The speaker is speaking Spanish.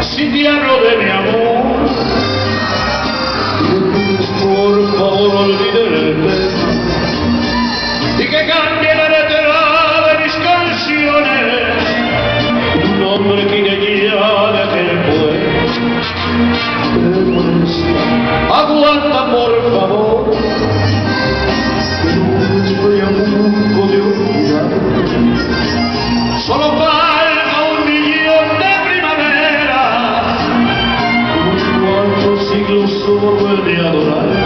si te hablo de mi amor, por favor olvídate. Cristo vuelve adorar.